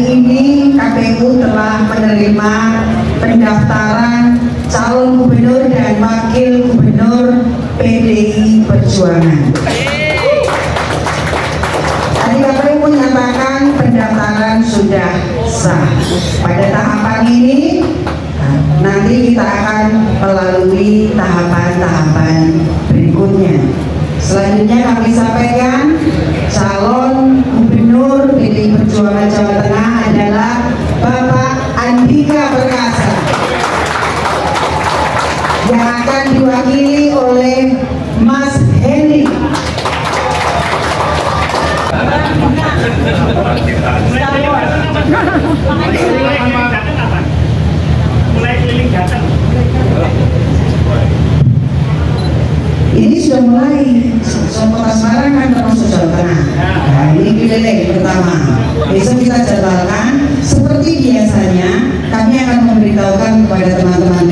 KPU telah menerima pendaftaran calon gubernur dan wakil gubernur PDI Perjuangan. Tadi KPU menyatakan pendaftaran sudah sah. Pada tahapan ini nanti kita akan melalui tahapan-tahapan berikutnya. Selanjutnya kami sampaikan calon gubernur PDI Perjuangan Jawa Tengah adalah Bapak Andika Perkasa yang akan diwakili oleh Mas Henry. Mulai keliling Ini sudah mulai Kota Semarang kan termasuk Jawa Tengah. Nah, ini keliling pertama. Besok kita jadwalkan seperti biasanya kami akan memberitahukan kepada teman-teman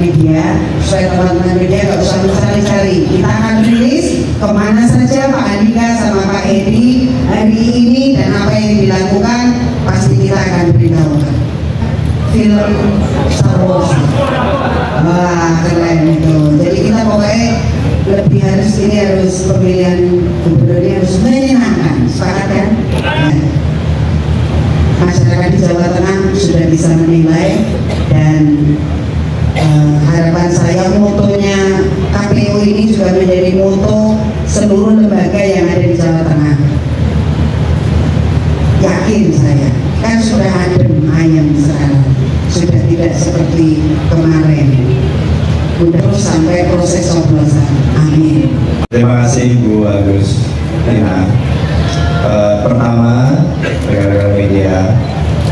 Film Star Wars. Wah keren itu. Jadi kita pokoknya lebih harus ini harus pemilihan gubernur ini harus menyenangkan. Sepakat kan? Ya. Masyarakat di Jawa Tengah sudah bisa menilai dan eh, harapan saya motonya KPU ini juga menjadi moto seluruh lembaga yang ada di Jawa Tengah. Yakin saya, kan sudah adem ayam sekarang, sudah tidak seperti kemarin. Udah terus sampai proses coblosan. Amin. Terima kasih Bu Agus Tina. Eh, pertama, rekan-rekan media,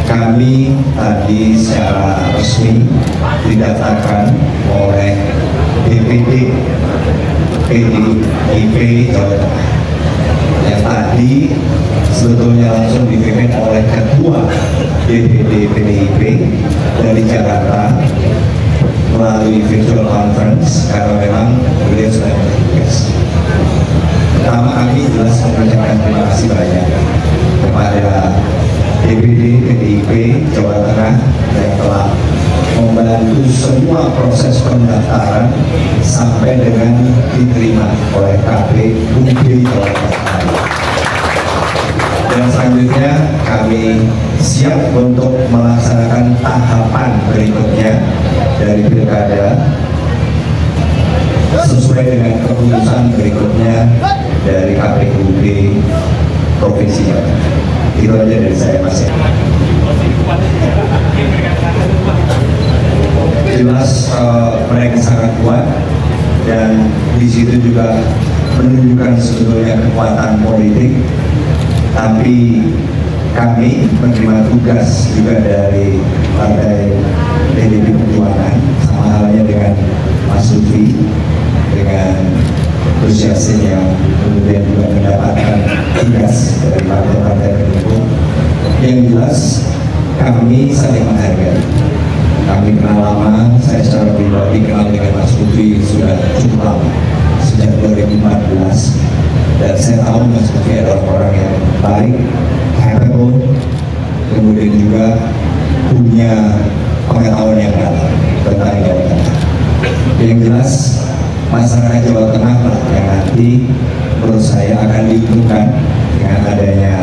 kami tadi secara resmi didaftarkan oleh DPD PDIP Jawa Tengah. Yang tadi sebetulnya langsung dipimpin oleh Ketua DPD PDIP dari Jakarta melalui virtual conference karena memang beliau sudah bertugas. Pertama kami jelas mengucapkan terima kasih banyak kepada DPD PDIP Jawa Tengah yang telah membantu semua proses pendaftaran sampai dengan diterima oleh KPUD Jawa Tengah. Dan selanjutnya kami siap untuk melaksanakan tahapan berikutnya dari pilkada sesuai dengan keputusan berikutnya dari KPUD Provinsi. Itu aja dari saya Mas. Jelas eh, mereka sangat kuat dan di situ juga menunjukkan sebetulnya kekuatan politik tapi kami menerima tugas juga dari partai PDIP Perjuangan. Sama halnya dengan Mas Lutfi dengan Gus yang kemudian juga mendapatkan tugas dari partai-partai pendukung. Yang jelas kami saling menghargai. Kami kenal lama, saya secara pribadi kenal dengan Mas Lutfi sudah cukup lama sejak 2014 dan saya tahu Mas Lutfi adalah orang baik, capable, kemudian juga punya pengetahuan yang dalam tentang Jawa Tengah. Yang jelas masyarakat Jawa Tengah lah yang nanti menurut saya akan diuntungkan dengan adanya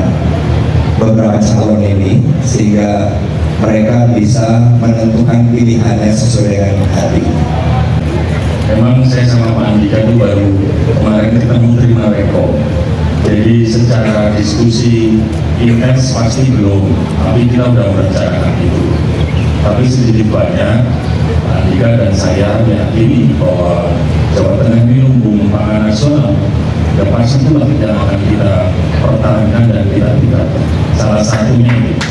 beberapa calon ini sehingga mereka bisa menentukan pilihannya sesuai dengan hati. Memang saya sama Pak Andika itu baru kemarin ketemu terima reko. Jadi secara diskusi intens pasti belum, tapi kita sudah merencanakan itu. Tapi sedikit banyak Andika dan saya meyakini bahwa Jawa Tengah ini lumbung pangan nasional dan pasti itulah yang akan kita pertahankan dan kita tingkatkan. Salah satunya ini.